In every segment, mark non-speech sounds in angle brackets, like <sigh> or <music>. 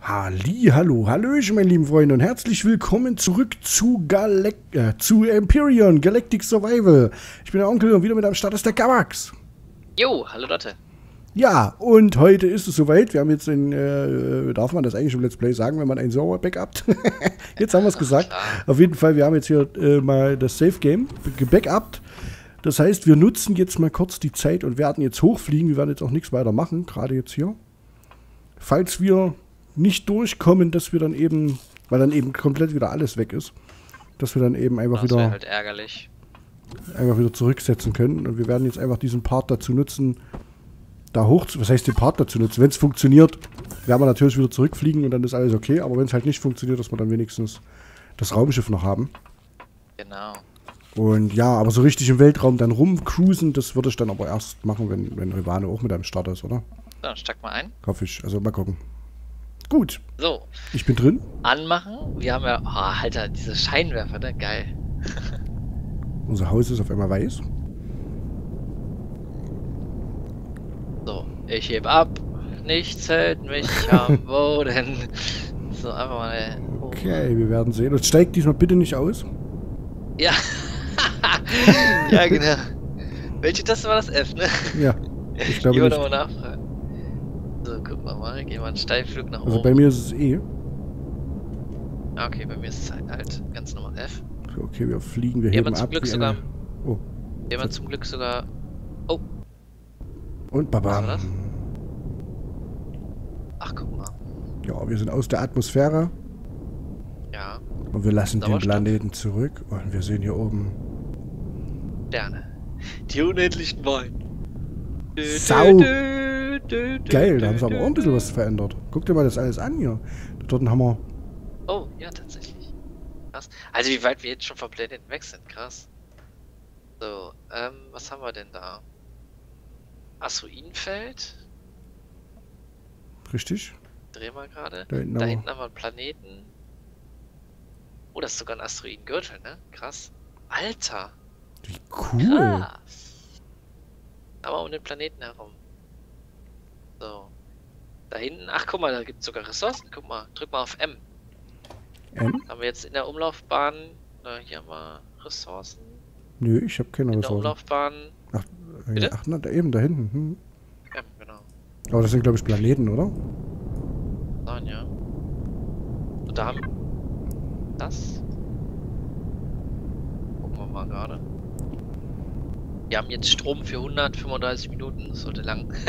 Halli, hallo, hallöchen, meine lieben Freunde und herzlich willkommen zurück zu Galek äh, zu Empyrean Galactic Survival. Ich bin der Onkel und wieder mit am Start ist der Gabax. Jo, hallo Lotte. Ja, und heute ist es soweit. Wir haben jetzt ein, äh, darf man das eigentlich im Let's Play sagen, wenn man ein Server backupt? <laughs> jetzt haben wir es gesagt. Auf jeden Fall, wir haben jetzt hier äh, mal das Safe Game gebackupt. Das heißt, wir nutzen jetzt mal kurz die Zeit und werden jetzt hochfliegen. Wir werden jetzt auch nichts weiter machen, gerade jetzt hier. Falls wir nicht durchkommen, dass wir dann eben, weil dann eben komplett wieder alles weg ist, dass wir dann eben einfach Das wieder, wäre halt ärgerlich. einfach wieder zurücksetzen können. Und wir werden jetzt einfach diesen Part dazu nutzen, da hoch zu, was heißt den Part dazu nutzen? Wenn es funktioniert, werden wir natürlich wieder zurückfliegen und dann ist alles okay. Aber wenn es halt nicht funktioniert, dass wir dann wenigstens das Raumschiff noch haben. Genau. Und ja, aber so richtig im Weltraum dann rumcruisen, das würde ich dann aber erst machen, wenn, wenn Rivane auch mit am Start ist, oder? So, dann steig mal ein. Hoffe ich. Also mal gucken. Gut, So, ich bin drin. anmachen. Wir haben ja, oh, Alter, diese Scheinwerfer, ne? Geil. <laughs> Unser Haus ist auf einmal weiß. So, ich heb ab. Nichts hält mich <laughs> am Boden. So, einfach mal. hoch. Okay, wir werden sehen. Und steigt diesmal bitte nicht aus. Ja. <laughs> ja, genau. Welche Taste war das F, ne? Ja, ich glaube wir nicht. nochmal nachfragen. So, gucken wir mal. Gehen wir einen Steilflug nach Also oben. bei mir ist es E. Ah, okay, bei mir ist es halt, halt ganz normal F. Okay, wir fliegen, wir heben wir zum ab. Glück sogar. eine- Oh, Wir haben zum Glück sogar. und Was war Baba. das? Ach, guck mal. Ja, wir sind aus der Atmosphäre Ja, und wir lassen den. Planeten zurück. Und wir sehen hier oben. Sterne. Die unendlichen dü, Sau. dü, dü, Geil, da haben sie aber auch ein bisschen was verändert. Guck dir mal das alles an hier. Dort haben wir. Oh, ja, tatsächlich. Krass. Also, wie weit wir jetzt schon vom Planeten weg sind, krass. So, ähm, was haben wir denn da? Asteroidenfeld. Richtig? Dreh mal gerade. Da hinten Da haben wir. hinten haben wir einen Planeten. Oh, das ist sogar ein Asteroidengürtel, ne? Krass. Alter. Wie cool. Krass. Aber um den Planeten herum. So. Da hinten, ach guck mal, da gibt es sogar Ressourcen. Guck mal, drück mal auf M. M? Haben wir jetzt in der Umlaufbahn, na, hier haben wir Ressourcen. Nö, ich habe keine In der Ressourcen. Umlaufbahn, Ach, äh, ach na, da eben, da hinten. Hm. M, genau. Aber das sind, glaube ich, Planeten, oder? Nein, ja. So, da haben das. Gucken wir mal gerade. Wir haben jetzt Strom für 135 Minuten. Das sollte lang. <laughs>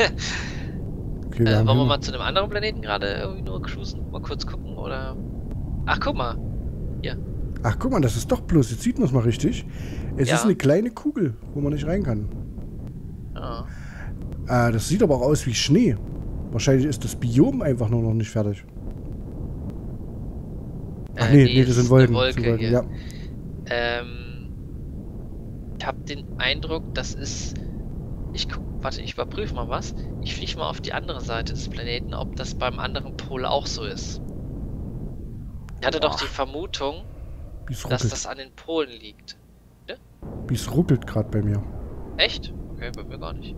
Okay, Äh, wollen wir hier mal zu einem anderen Planeten gerade irgendwie nur cruisen? Mal kurz gucken oder. Ach, guck mal. Ach, guck mal, das ist doch bloß. Jetzt sieht man es mal richtig. Es Ja. ist eine kleine Kugel, wo man nicht rein kann. Ja. Ah, das sieht aber auch aus wie Schnee. Wahrscheinlich ist das Biom einfach nur noch nicht fertig. Ach Äh, nee, nee, das sind Wolken. sind Wolke Wolken. hier. Ja. Ähm, ich habe den Eindruck, das ist. Ich guck, warte, ich überprüfe mal was. Ich fliege mal auf die andere Seite des Planeten, ob das beim anderen Pol auch so ist. Ich hatte doch Boah. die Vermutung, dass das an den Polen liegt. Wie es ruckelt gerade bei mir. Echt? Okay, bei mir gar nicht.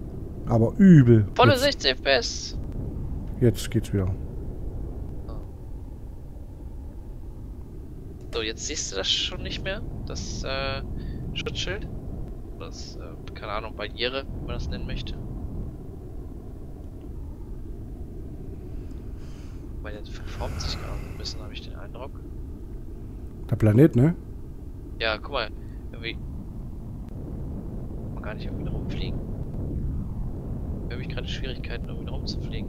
Aber übel. Volle jetzt, 60 FPS. jetzt geht's wieder. So, jetzt siehst du das schon nicht mehr. Das äh, Schutzschild. Das, äh, keine Ahnung, Barriere, wie man das nennen möchte. Weil der verformt sich gerade ein bisschen, habe ich den Eindruck. Der Planet, ne? Ja, guck mal, irgendwie. Kann man gar nicht irgendwie rumfliegen. Irgendwie habe ich gerade Schwierigkeiten, irgendwie rumzufliegen.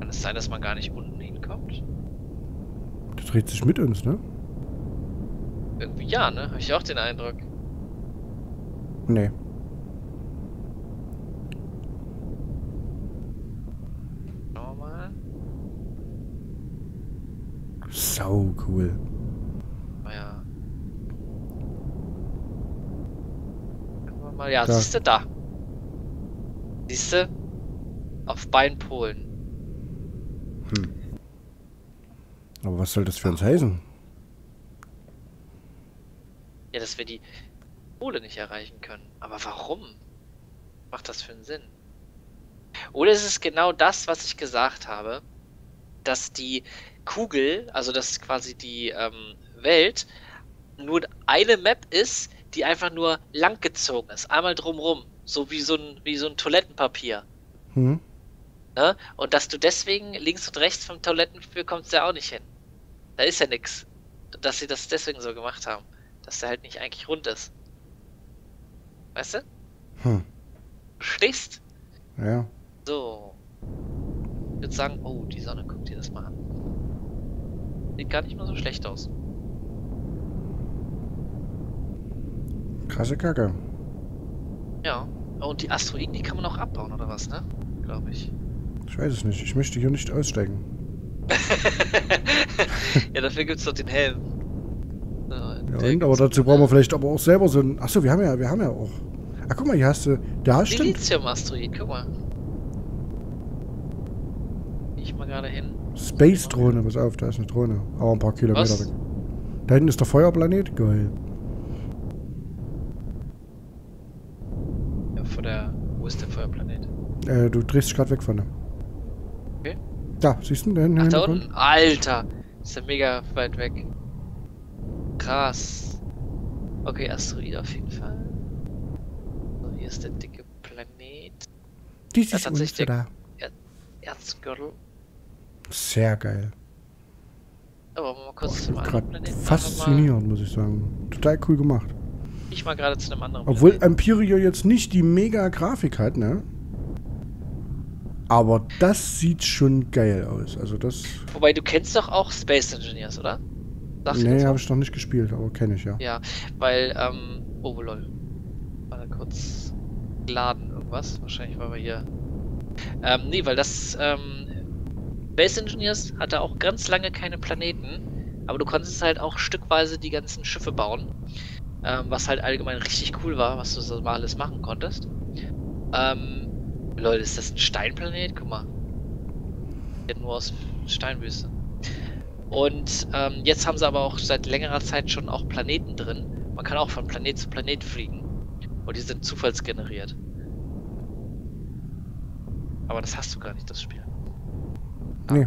Kann es sein, dass man gar nicht unten hinkommt? Der dreht sich mit uns, ne? Irgendwie ja, ne? Habe ich auch den Eindruck. Nee. Schauen wir mal. Sau cool. Naja. Gucken wir mal. Ja, Da. siehst du da. Siehst du? Auf beiden Polen. Hm. Aber was soll das für uns heißen? Ja, dass wir die Pole nicht erreichen können. Aber warum? Macht das für einen Sinn? Oder ist es genau das, was ich gesagt habe, dass die Kugel, also dass quasi die ähm, Welt, nur eine Map ist, die einfach nur langgezogen ist, einmal drumrum, so wie so ein, wie so ein Toilettenpapier. Hm. Ne? Und dass du deswegen links und rechts vom Toilettenpapier kommst ja auch nicht hin. Da ist ja nix. Dass sie das deswegen so gemacht haben. Dass der halt nicht eigentlich rund ist. Weißt du? Hm. Stehst? Ja. So. Ich würde sagen, oh, die Sonne, guck dir das mal an. Sieht gar nicht mal so schlecht aus. Krasse Kacke. Ja. Und die Asteroiden, die kann man auch abbauen, oder was, ne? Glaube ich. Ich weiß es nicht. Ich möchte hier nicht aussteigen. <laughs> ja, dafür gibt's doch den Helm. Und, aber dazu brauchen wir vielleicht aber auch selber so ein. Achso, wir haben ja, wir haben ja auch. Ah, guck mal, hier hast du. Da stimmt. Silizium-Asteroid, guck mal. Ich mal gerade hin. Space-Drohne, pass auf, da ist eine Drohne. Aber ein paar Kilometer Was? weg. Da hinten ist der Feuerplanet. Geil. Ja, vor der. Wo ist der Feuerplanet? Äh, du drehst dich gerade weg von dem. Okay. Da, siehst du, hinten. Ach, da unten. Alter! Ist ja mega weit weg. Krass. Okay, Asteroid auf jeden Fall. So, hier ist der dicke Planet. Dies ist tatsächlich unser da. Erzgürtel. Sehr geil. Aber mal kurz zum anderen gerade Planeten. Faszinierend, muss ich sagen. Total cool gemacht. Ich mal gerade zu einem anderen Obwohl Planeten. Jetzt nicht die mega Grafik hat, ne? Aber das sieht schon geil aus. Also das. Wobei, du kennst doch auch Space Engineers, oder? Dir Nee, habe ich noch nicht gespielt, aber kenne ich ja. Ja, weil, ähm, oh lol. Mal kurz geladen irgendwas. Wahrscheinlich, weil wir hier. Ähm, nee, weil das, ähm, Space Engineers hatte auch ganz lange keine Planeten, aber du konntest halt auch stückweise die ganzen Schiffe bauen. Ähm, was halt allgemein richtig cool war, was du so mal alles machen konntest. Ähm, Leute, ist das ein Steinplanet? Guck mal. Der nur aus Steinwüste. Und ähm, jetzt haben sie aber auch seit längerer Zeit schon auch Planeten drin. Man kann auch von Planet zu Planet fliegen. Und die sind zufallsgeneriert. Aber das hast du gar nicht, das Spiel. Nee.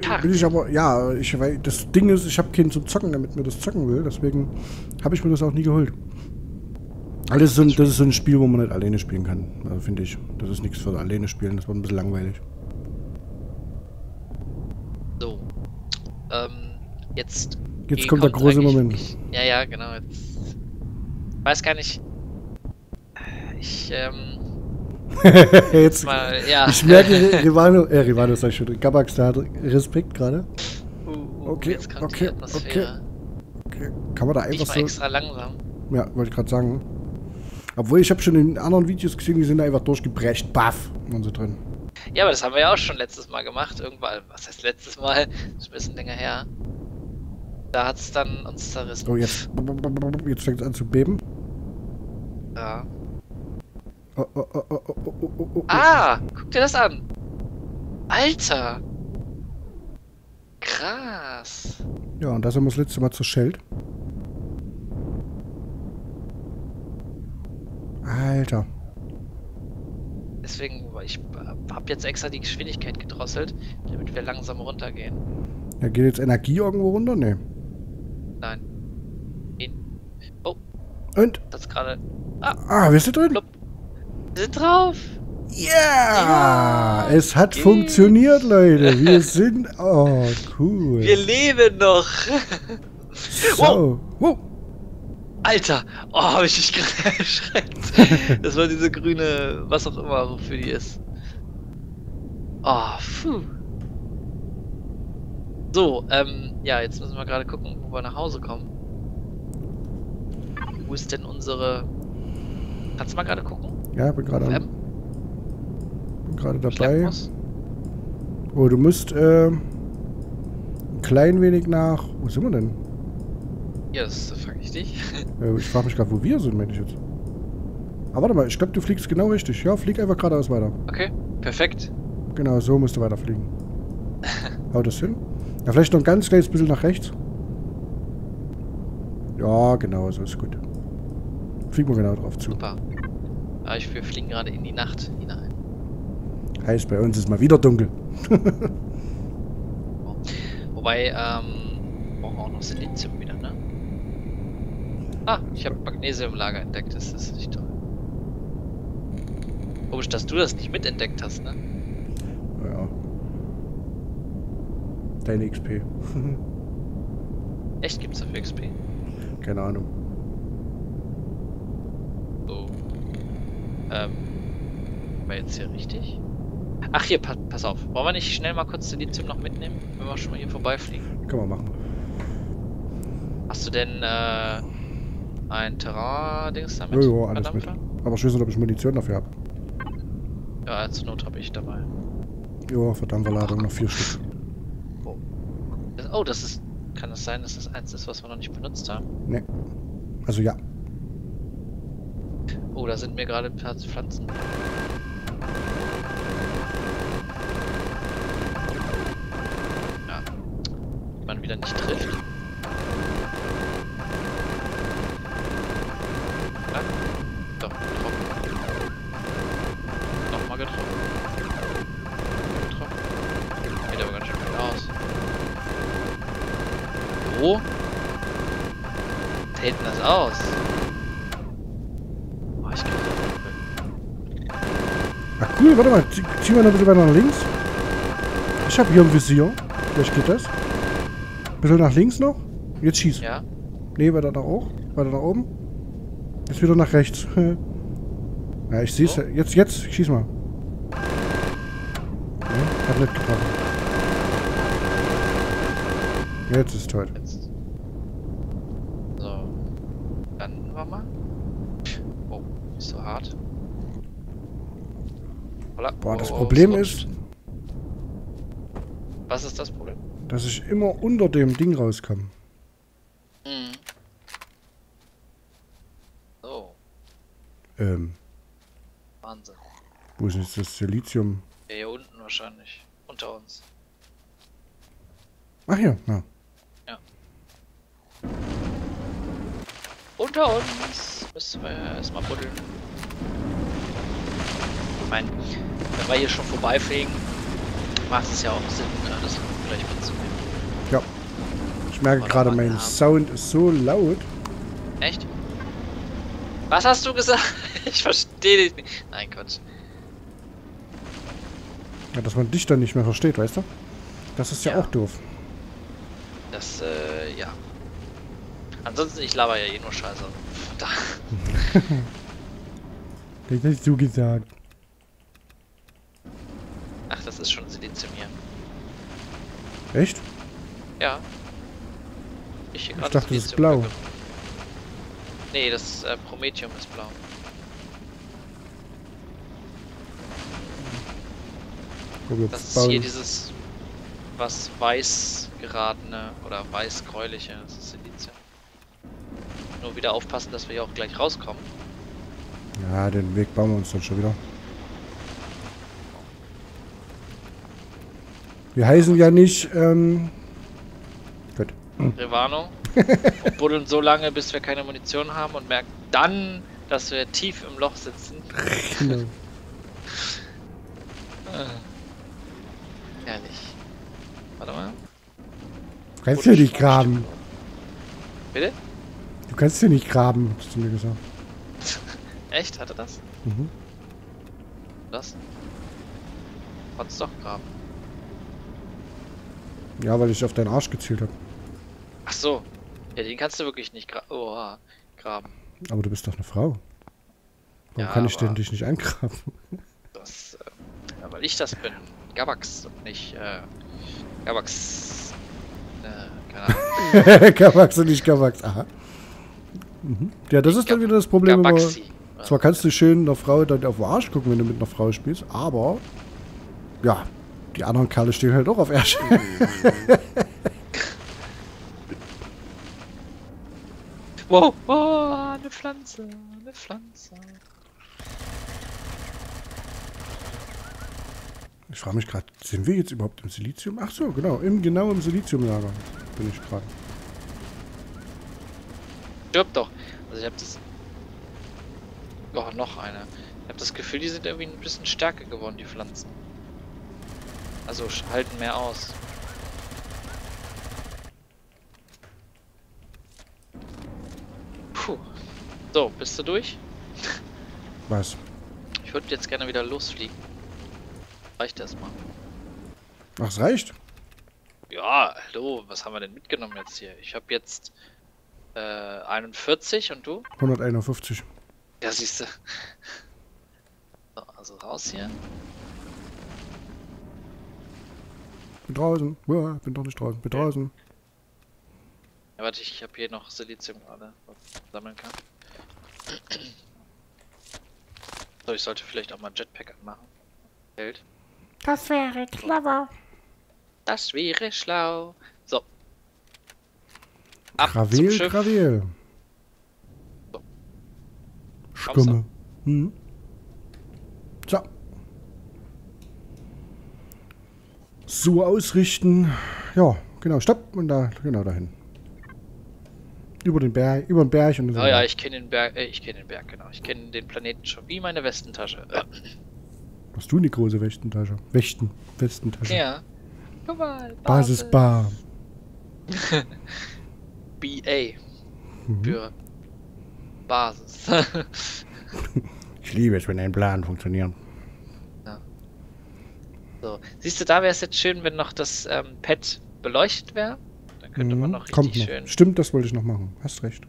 Tag. Ich aber, ja, ich, weil das Ding ist, ich habe keinen zum Zocken, damit mir das zocken will. Deswegen habe ich mir das auch nie geholt. Aber das ist, so ein, das ist so ein Spiel, wo man nicht alleine spielen kann. Also finde ich. Das ist nichts für alleine spielen, das wird ein bisschen langweilig. So. Ähm, jetzt. Jetzt kommt der große Moment. Ja, ja, genau. Jetzt. Weiß gar nicht. Ich, ähm. <laughs> Jetzt, Mal, ja. ich merke, <laughs> Rivano, äh, Rivano sag ich schon, Gabax, der hat Respekt gerade. Uh, Okay, okay, die Atmosphäre. Okay. Kann man da Ich einfach war so. extra langsam. Ja, wollte ich gerade sagen. Obwohl, ich habe schon in anderen Videos gesehen, die sind da einfach durchgebrecht. Baff, waren sie drin. Ja, aber das haben wir ja auch schon letztes Mal gemacht. Irgendwann, was heißt letztes Mal? Das ist ein bisschen länger her. Da hat es dann uns zerrissen. Oh, jetzt, jetzt fängt es an zu beben. Ja. Oh, oh, oh, oh, oh, oh, oh, oh. Ah, guck dir das an. Alter. Krass. Ja, und da sind wir das letzte Mal zerschellt. Alter. Deswegen, ich habe jetzt extra die Geschwindigkeit gedrosselt, damit wir langsam runtergehen. Ja, geht jetzt Energie irgendwo runter? Nee. Nein. In, oh, Und? das gerade. Ah, wir sind drin. Plopp. Wir sind drauf. Ja! Es hat Yeah. funktioniert, Leute. Wir <laughs> sind. Oh, cool. Wir leben noch. So. Wow. Alter, oh, hab ich mich <laughs> gerade erschreckt. <laughs> Das war diese grüne, was auch immer, wofür die ist. Oh, puh. So, ähm, ja, jetzt müssen wir gerade gucken, wo wir nach Hause kommen. Wo ist denn unsere... Kannst du mal gerade gucken? Ja, bin gerade FM? bin gerade dabei. Oh, du musst äh, ein klein wenig nach. Wo sind wir denn? Ja, das frage ich dich. <laughs> Äh, ich frage mich gerade, wo wir sind, meine ich jetzt. Aber warte mal, ich glaube, du fliegst genau richtig. Ja, flieg einfach geradeaus weiter. Okay, perfekt. Genau, so musst du weiterfliegen. Haut das hin? Ja, vielleicht noch ein ganz kleines bisschen nach rechts. Ja, genau, so ist gut. Fliegen wir genau drauf zu. Super. Aber ich, wir fliegen gerade in die Nacht hinein. Heißt, bei uns ist mal wieder dunkel. <laughs> Wobei, ähm, brauchen wir auch noch ne? Ah, ich habe Magnesiumlager entdeckt, das ist nicht toll. Komisch, dass du das nicht mitentdeckt hast, ne? Ja. Deine XP. <laughs> Echt, gibt's dafür XP? Keine Ahnung. So. Ähm. War jetzt hier richtig? Ach hier, pa pass auf. Wollen wir nicht schnell mal kurz Silizium noch mitnehmen, wenn wir schon mal hier vorbeifliegen? Kann man machen. Hast du denn äh, ein Terrain-Dings damit? Jo, jo, alles mit. Aber ich weiß nicht, ob ich Munition dafür habe. Ja, zur Not habe ich dabei. Jo, Verdampferladung, noch vier Stück. Das, oh, das ist. Kann es sein, dass das eins ist, was wir noch nicht benutzt haben? Ne. Also ja. Oh, da sind mir gerade ein paar Pflanzen. Ja. Die man wieder nicht trifft. Cool, warte mal. Zieh, zieh mal noch ein bisschen weiter nach links. Ich habe hier ein Visier. Vielleicht geht das. Ein bisschen nach links noch. Jetzt schieß. Ja? Nee, weiter nach auch. Weiter nach oben. Jetzt wieder nach rechts. <laughs> ja, ich sehe es. So. Jetzt, jetzt, schieß mal. Nee, hat nicht getroffen. Jetzt ist tot. Jetzt. So. Dann wir mal. Oh, nicht so hart. Holla. Boah, das Oh, oh, Problem ist. Was ist das Problem? dass ich immer unter dem Ding rauskomme. Mhm. So, Ähm, Wahnsinn. wo ist jetzt das Silizium? Ja, hier unten wahrscheinlich. Unter uns. Ach ja, na. Unter uns müssen wir erstmal buddeln. Ich meine, wenn wir hier schon vorbeifliegen, macht es ja auch Sinn, ne, das gleich mitzunehmen. Ja. Ich merke gerade, mein haben. Sound ist so laut. Echt? Was hast du gesagt? <laughs> Ich verstehe dich nicht. Nein, Quatsch. Ja, dass man dich dann nicht mehr versteht, weißt du? Das ist ja, Ja. auch doof. Das, äh, ja. Ansonsten, ich laber ja eh nur Scheiße. <laughs> Da. Das hast du gesagt. Ach, das ist schon Silizium hier. Echt? Ja. Ich, Ich dachte, das ist blau. wegge- Nee, das äh, Promethium ist blau. Wir Das ist bauen. hier dieses was weiß geratene oder weiß gräuliche, das ist Silizium. Nur wieder aufpassen, dass wir hier auch gleich rauskommen. Ja, den Weg bauen wir uns dann schon wieder. Wir heißen ja nicht, ähm... Gut. Revarno. und buddeln so lange, bis wir keine Munition haben und merken dann, dass wir tief im Loch sitzen. Genau. Äh. Herrlich. Warte mal. Du kannst ja nicht graben. Bitte? Du kannst ja nicht graben, hast du mir gesagt. <laughs> Echt? Hatte das? Mhm. Das? Konntest doch graben. Ja, weil ich auf deinen Arsch gezielt habe. Ach so. Ja, den kannst du wirklich nicht gra oh, graben. Aber du bist doch eine Frau. Warum Ja, kann ich denn dich nicht angraben? <laughs> Das, äh, ja, weil ich das bin. Gabax und nicht, äh, Gabax. Äh, keine Ahnung. <laughs> Kawax und nicht Kawax. Aha. Mhm. Ja, das ist dann wieder das Problem. Gabaxi. zwar kannst du schön einer Frau dann auf den Arsch gucken, wenn du mit einer Frau spielst, aber ja, die anderen Kerle stehen halt auch auf Arsch. <laughs> Wow, wow, eine Pflanze, eine Pflanze. Ich frage mich gerade, sind wir jetzt überhaupt im Silizium? Ach so, genau, im, genau im Siliziumlager bin ich gerade. Stirb doch. Also ich hab das. Oh, noch eine. Ich hab das Gefühl, die sind irgendwie ein bisschen stärker geworden, die Pflanzen. Also halten mehr aus. Puh. So, bist du durch? Was? Ich würde jetzt gerne wieder losfliegen. Reicht das mal? Ach, es reicht. Ja, hallo, was haben wir denn mitgenommen jetzt hier? Ich habe jetzt äh, 41 und du? 151. Ja, siehst du. <laughs> So, also raus hier. Bin draußen. Ja, bin doch nicht draußen. Bin draußen. Ja, warte, ich habe hier noch Silizium gerade, was ich sammeln kann. So, ich sollte vielleicht auch mal Jetpack anmachen. Hält. Das wäre clever. Das wäre schlau. So. Ab zum Gravel, Schiff. Gravel. So. Stumme. Hm. So. So ausrichten. Ja, genau. Stopp. Und da, genau dahin. Über den Berg, über den Berg und Oh ja, ich kenne den Berg, äh, ich kenne den Berg, genau. Ich kenne den Planeten schon wie meine Westentasche. <clears throat> Hast du eine große Westentasche? Wächten, Westentasche. ja. Guck mal. Basisbar. <laughs> BA. Mhm. Für Basis. <laughs> Ich liebe es, wenn ein Plan funktioniert. So. Siehst du, da wäre es jetzt schön, wenn noch das ähm, Pad beleuchtet wäre. Dann könnte man Mhm, noch richtig Kommt noch. schön. Stimmt, das wollte ich noch machen. Hast recht.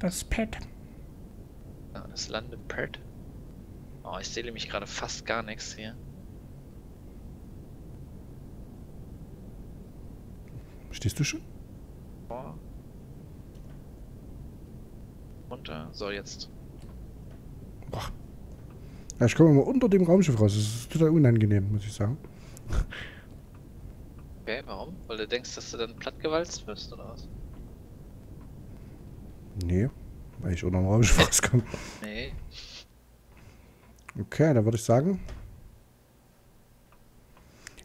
Das Pad. Ja, das Landepad. Oh, ich sehe nämlich gerade fast gar nichts hier. Stehst du schon? Vor. Runter. So, jetzt. Boah. Ja, ich komme mal unter dem Raumschiff raus. Das ist total unangenehm, muss ich sagen. Okay, warum? Weil du denkst, dass du dann plattgewalzt wirst, oder was? Nee, weil ich unter dem Raumschiff <laughs> rauskomme. Nee. Okay, dann würde ich sagen,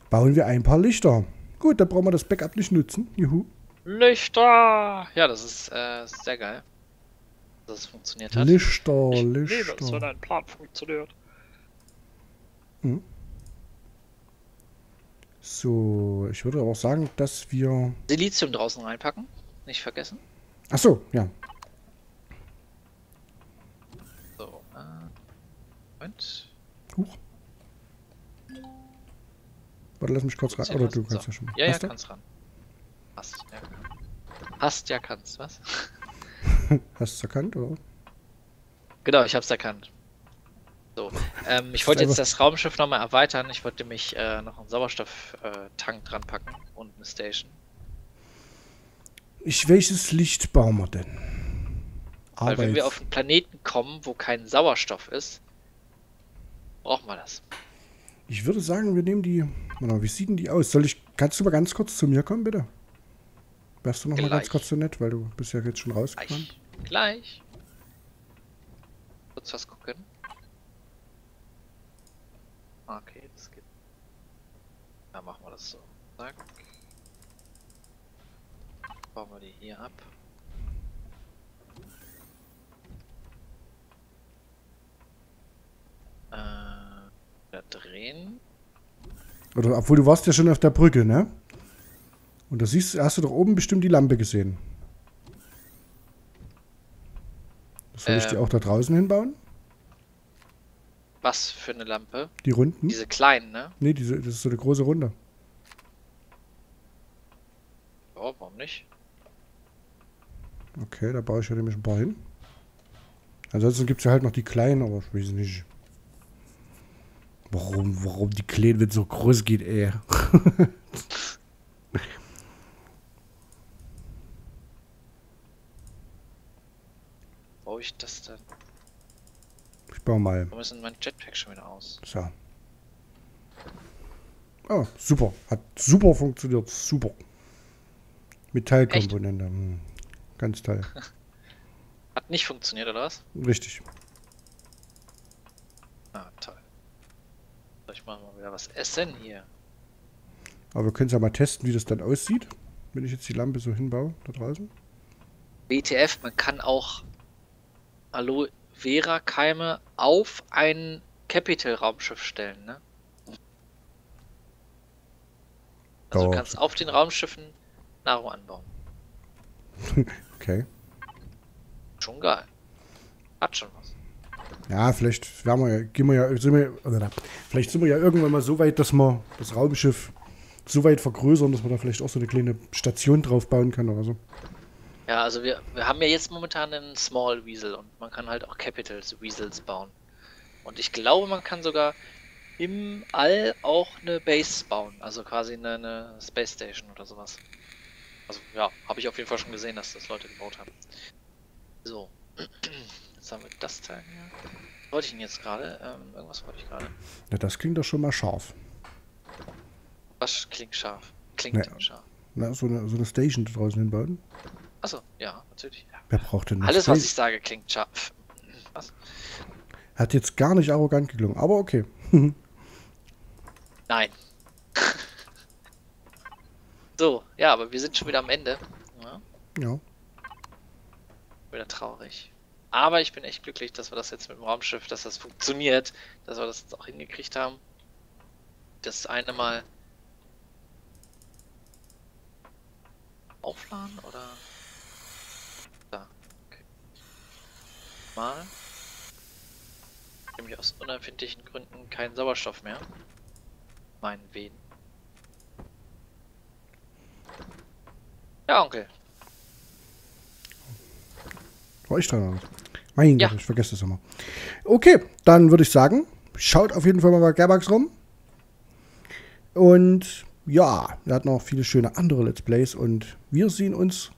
bauen wir ein paar Lichter. Gut, dann brauchen wir das Backup nicht nutzen. Juhu. Lichter! Ja, das ist äh, sehr geil. Dass es funktioniert hat. Lichter, Ich Lichter. liebe es, wenn ein Plan funktioniert. So, ich würde aber auch sagen, dass wir... Silizium draußen reinpacken. Nicht vergessen. Ach so, ja. So, äh. Moment. Huch. Warte, lass mich kurz rein. Kurz Oder du kannst So. ja schon. Ja, ja, Hast du? kannst ran. Hast, ja. Hast, ja, kannst, was? <laughs> Hast du es erkannt, oder? Genau, ich hab's erkannt. Ähm, ich wollte jetzt das Raumschiff nochmal erweitern. Ich wollte mich äh, noch einen Sauerstofftank äh, Tank dran packen und eine Station. Ich, welches Licht bauen wir denn? Weil wenn wir auf einen Planeten kommen, wo kein Sauerstoff ist, brauchen wir das. Ich würde sagen, wir nehmen die. Wie sieht denn die aus? Soll ich. Kannst du mal ganz kurz zu mir kommen, bitte? Wärst du noch mal ganz Gleich. kurz so nett, weil du bist ja jetzt schon rausgekommen. Gleich. Gleich. Kurz was gucken. Okay, das geht. Ja, machen wir das so. Zack. Bauen wir die hier ab. Äh, wieder drehen. Oder obwohl du warst ja schon auf der Brücke, ne? Und da siehst hast du doch oben bestimmt die Lampe gesehen. Soll ich die Ähm. auch da draußen hinbauen? Was für eine Lampe? Die Runden? Diese kleinen, ne? Nee, diese, das ist so eine große Runde. Oh, warum nicht? Okay, da baue ich ja nämlich ein paar hin. Ansonsten gibt es ja halt noch die kleinen, aber ich weiß nicht. Warum, warum die kleinen, wenn so groß geht, ey. <laughs> Baue ich das denn? Ich baue mal. Warum ist denn mein Jetpack schon wieder aus? So. Oh, super. Hat super funktioniert. Super. Metallkomponente. Hm. Ganz toll. <laughs> Hat nicht funktioniert, oder was? Richtig. Ah, toll. Ich mache mal wieder was essen hier. Aber wir können es ja mal testen, wie das dann aussieht. Wenn ich jetzt die Lampe so hinbaue, da draußen. WTF, man kann auch Aloe Vera-Keime auf ein Capital-Raumschiff stellen, ne? Also du kannst auf den Raumschiffen Nahrung anbauen. <laughs> okay. Schon geil. Hat schon was. Ja, vielleicht werden wir, gehen wir ja, sind wir, also, vielleicht sind wir ja irgendwann mal so weit, dass wir das Raumschiff so weit vergrößern, dass man da vielleicht auch so eine kleine Station drauf bauen kann oder so. Ja, also wir, wir haben ja jetzt momentan einen Small Weasel und man kann halt auch Capitals Weasels bauen. Und ich glaube, man kann sogar im All auch eine Base bauen, also quasi eine, eine Space Station oder sowas. Also ja, habe ich auf jeden Fall schon gesehen, dass das Leute gebaut haben. So, <clears throat> jetzt haben wir das Teil hier. Was wollte ich denn jetzt gerade? Ähm, irgendwas wollte ich gerade. Ja, das klingt doch schon mal scharf. Was klingt scharf? Klingt Ja. scharf. Na, so eine, so eine Station da draußen hinbauen. Achso, ja, natürlich. Wer braucht denn Alles, was ich sage, klingt scharf. Was? Hat jetzt gar nicht arrogant geklungen, aber okay. <laughs> Nein. <laughs> so, ja, aber wir sind schon wieder am Ende. Ja, Ja. wieder traurig. Aber ich bin echt glücklich, dass wir das jetzt mit dem Raumschiff, dass das funktioniert, dass wir das jetzt auch hingekriegt haben. Das eine Mal aufladen oder da. Okay. Mal. Nämlich aus unerfindlichen Gründen keinen Sauerstoff mehr. Meinen Venen. Ja, Onkel. War ich dran? Mein Ja. Gott, ich vergesse das immer. Okay, dann würde ich sagen, schaut auf jeden Fall mal bei Gerbax rum. Und ja, wir hatten auch viele schöne andere Let's Plays und wir sehen uns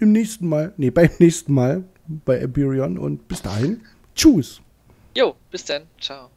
im nächsten Mal, nee, beim <laughs> nächsten Mal bei Empyrean und bis dahin, tschüss. Jo, bis dann. Ciao.